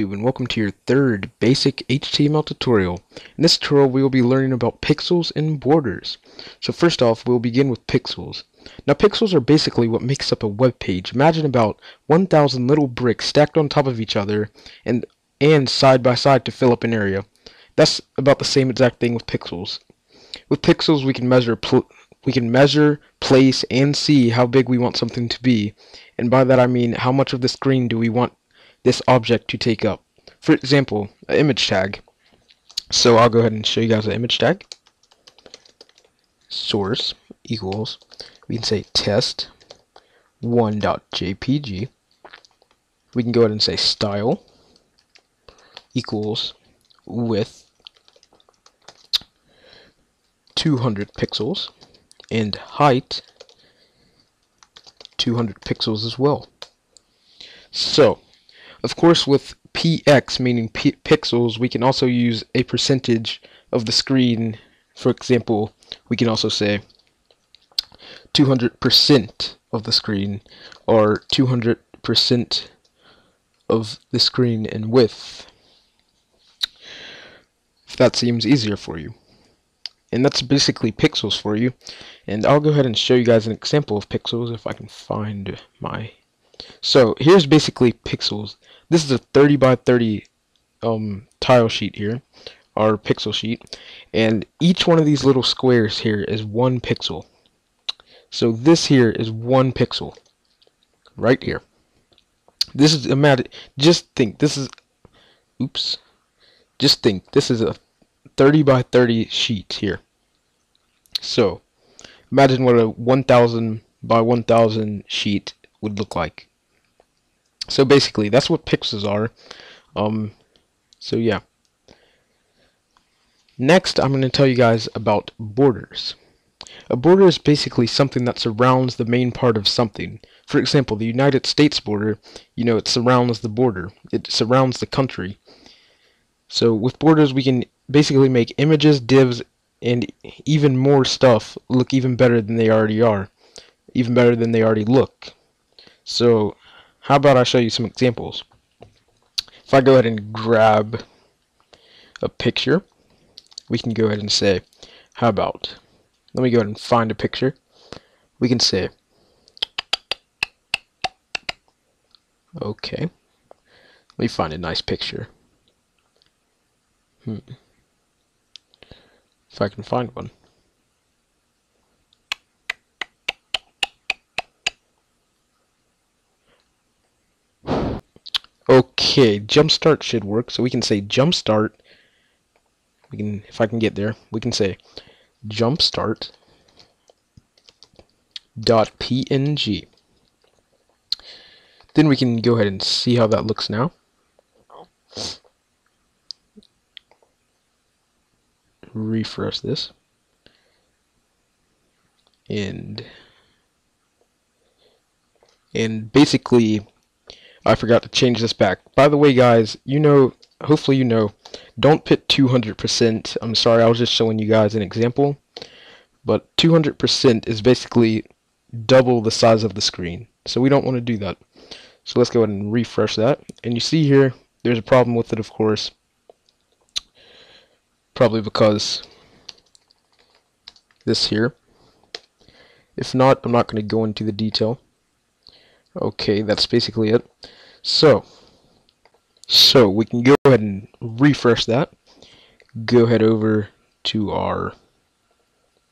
YouTube and welcome to your third basic HTML tutorial. In this tutorial we will be learning about pixels and borders. So first off we'll begin with pixels. Now pixels are basically what makes up a web page. Imagine about 1,000 little bricks stacked on top of each other and, and side by side to fill up an area. That's about the same exact thing with pixels. With pixels we can measure we can measure, place, and see how big we want something to be. And by that I mean how much of the screen do we want this object to take up. For example, an image tag. So I'll go ahead and show you guys an image tag. Source equals, we can say test 1.jpg. We can go ahead and say style equals width 200 pixels and height 200 pixels as well. So, of course, with px, meaning pixels, we can also use a percentage of the screen. For example, we can also say 200% of the screen, or 200% of the screen in width. If that seems easier for you. And that's basically pixels for you. And I'll go ahead and show you guys an example of pixels if I can find my so here's basically pixels. This is a 30 by 30 um, tile sheet here, our pixel sheet, and each one of these little squares here is one pixel. So this here is one pixel, right here. This is imagine. Just think. This is. Oops. Just think. This is a 30 by 30 sheet here. So imagine what a 1000 by 1000 sheet would look like. So basically, that's what pixels are. Um, so yeah. Next, I'm going to tell you guys about borders. A border is basically something that surrounds the main part of something. For example, the United States border, you know, it surrounds the border. It surrounds the country. So with borders, we can basically make images, divs, and even more stuff look even better than they already are. Even better than they already look. So how about I show you some examples? If I go ahead and grab a picture, we can go ahead and say, how about, let me go ahead and find a picture. We can say, okay, let me find a nice picture. Hmm. If I can find one. Okay, jumpstart should work. So we can say jumpstart. We can, if I can get there, we can say jumpstart dot png. Then we can go ahead and see how that looks now. Refresh this. And and basically I forgot to change this back. By the way, guys, you know, hopefully you know, don't put 200%. I'm sorry, I was just showing you guys an example. But 200% is basically double the size of the screen. So we don't want to do that. So let's go ahead and refresh that. And you see here, there's a problem with it, of course. Probably because this here. If not, I'm not going to go into the detail. Okay, that's basically it. So, so we can go ahead and refresh that. Go ahead over to our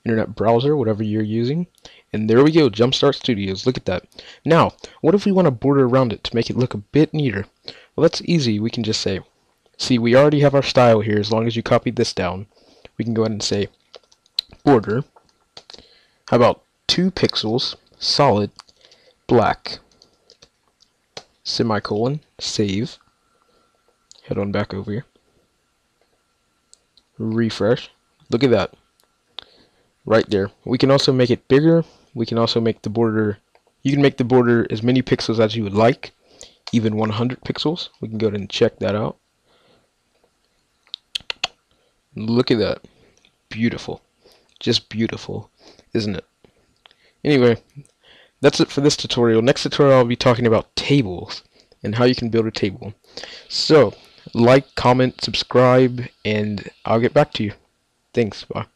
internet browser, whatever you're using. And there we go, Jumpstart Studios. Look at that. Now, what if we want to border around it to make it look a bit neater? Well, that's easy. We can just say, see, we already have our style here as long as you copied this down. We can go ahead and say border. How about 2 pixels, solid, black semicolon, save, head on back over here, refresh, look at that, right there. We can also make it bigger, we can also make the border, you can make the border as many pixels as you would like, even 100 pixels, we can go ahead and check that out. Look at that, beautiful, just beautiful, isn't it? Anyway, that's it for this tutorial. Next tutorial I'll be talking about tables. and how you can build a table. So, like, comment, subscribe, and I'll get back to you. Thanks, bye.